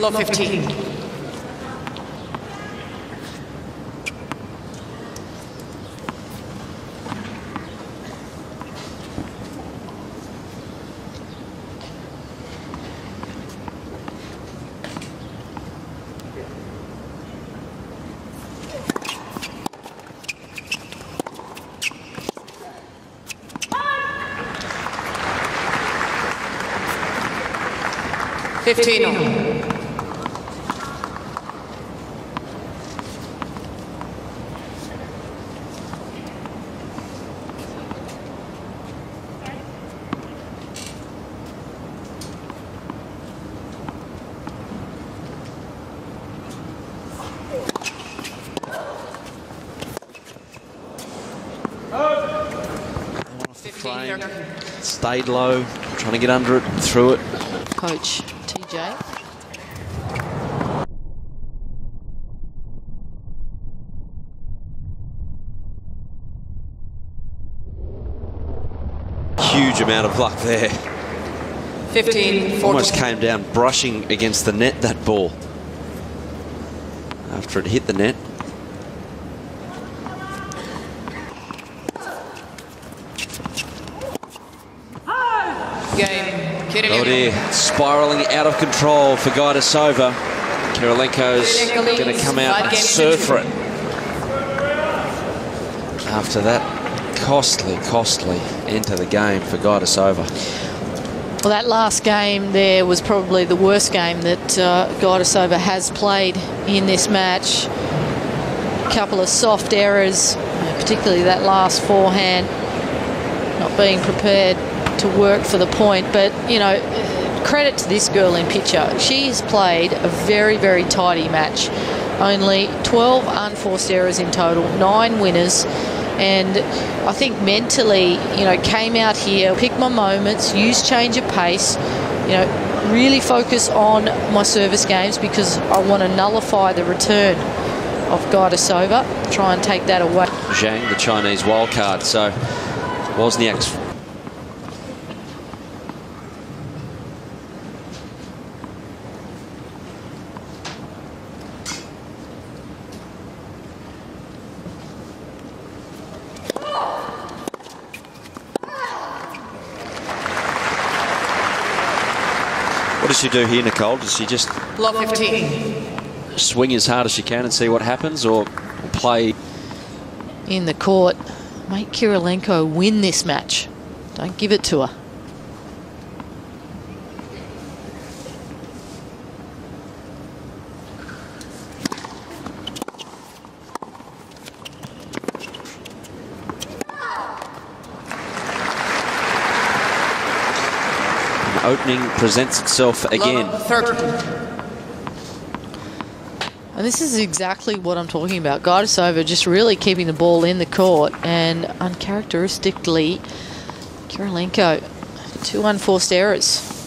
Lot 15. Fifteen. 15. Stayed low, trying to get under it, through it. Coach TJ. Huge amount of luck there. 15, 14. Almost came down brushing against the net, that ball. After it hit the net. Oh dear, spiralling out of control for Gajdosova. Kirilenko's going to come out and serve for it. After that costly, costly end to the game for Gajdosova. Well, that last game there was probably the worst game that uh, Gajdosova has played in this match. A couple of soft errors, particularly that last forehand, not being prepared to work for the point. But, you know, credit to this girl in picture. She's played a very, very tidy match. Only 12 unforced errors in total, nine winners. And I think mentally, you know, came out here, picked my moments, used change of pace, you know, really focus on my service games because I want to nullify the return of Gajdosova, try and take that away. Zhang, the Chinese wildcard. So Wozniak's does she do here, Nicole? Does she just Love 15. swing as hard as she can and see what happens, or play? in the court. Make Kirilenko win this match. Don't give it to her. Opening presents itself again. And this is exactly what I'm talking about. Gajdosova just really keeping the ball in the court and uncharacteristically, Kirilenko, two unforced errors.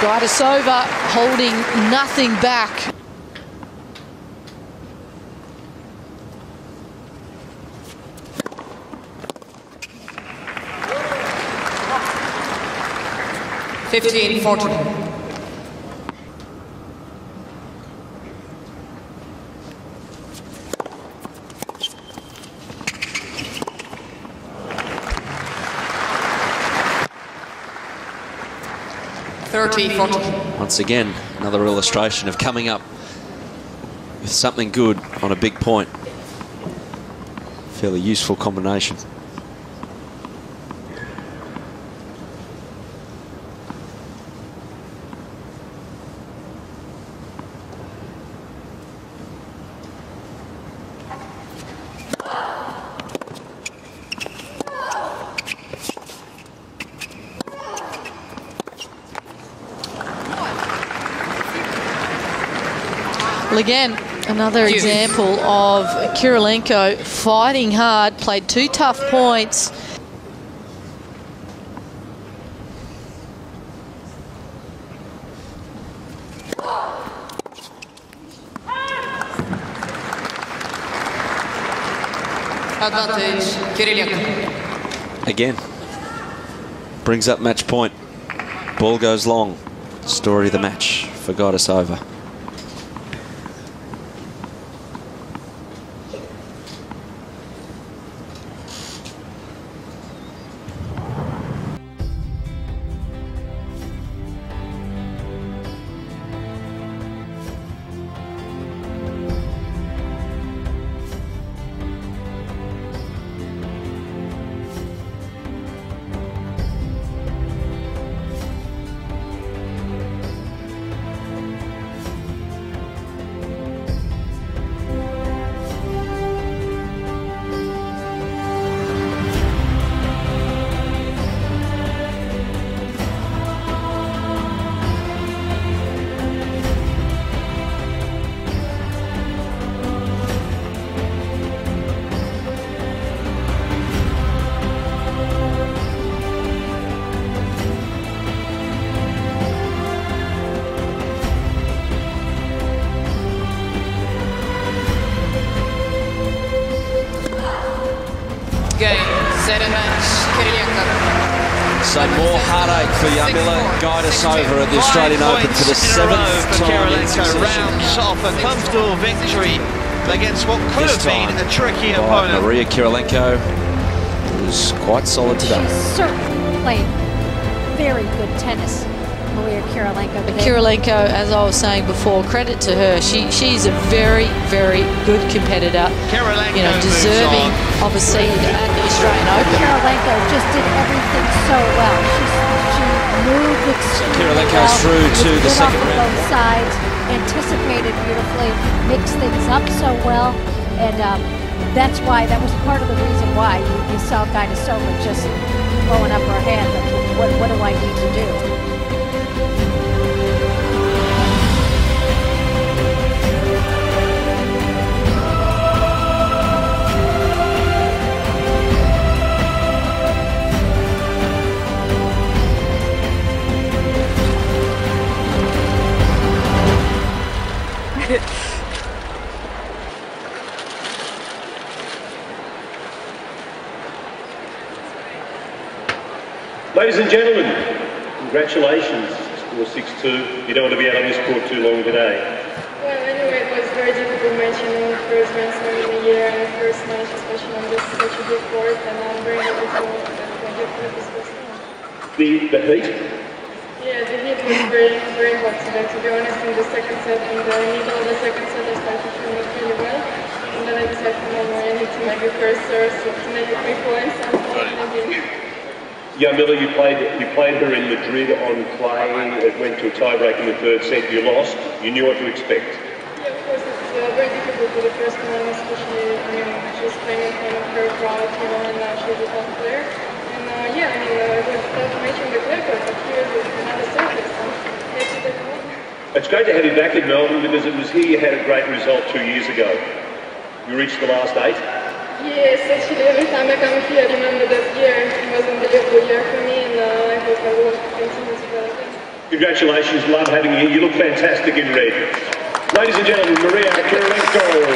Gajdosova, holding nothing back. Fifteen forty. 30, 40. Once again, another illustration of coming up with something good on a big point. Fairly useful combination. again, another example of Kirilenko fighting hard, played two tough points. Advantage, Kirilenko. Again, brings up match point. Ball goes long. Story of the match for Gajdosova. So more heartache for Jarmila Gajdosova at the Australian Open for the seventh time in Kirilenko succession. rounds off a comfortable victory against what could This have been a tricky by opponent. Maria Kirilenko was quite solid today. She's certainly played very good tennis, Maria Kirilenko. today. Kirilenko, as I was saying before, credit to her. She she's a very very good competitor. Kirilenko You know, deserving of a seed at the Australian Open. Kirilenko just did everything so well. She, she moved extremely Kirilenko's well, through to the second round. both sides, anticipated beautifully, mixed things up so well, and um, that's why that was part of the reason why you, you saw Gajdosova just throwing up her hand. Like, what, what do I need to do? Congratulations. Score 6-2. You don't want to be out on this court too long today. Well, anyway, it was a very difficult match, you know, first Grand Slam in a year and first match, especially on this such a big court, and I'm very happy to that I get to this first time. The, the heat, Yeah, the heat was very, very hot today, to be honest, in the second set. In the middle of the second set, I started to make really well, and then I decided, no more, I need to make a first serve, so to make a three points, and maybe. Miller, you played, you played her in Madrid on clay. It went to a tiebreak in the third set. You lost. You knew what to expect. Yeah, of course, it's uh, very difficult for the first one, especially, I mean, she's playing in front of her crowd, you know, and uh, she's a tough player. And uh, yeah, I mean, uh, it was tough the clay court, but here is another surface, so happy that I won. It's great to have you back in Melbourne because it was here you had a great result two years ago. You reached the last eight. Yes, actually, every time I come here, I remember that year it was an unbelievable year for me, and uh, I hope I will continue to that. Congratulations. Love having you. You look fantastic in red. Ladies and gentlemen, Maria Kirilenko.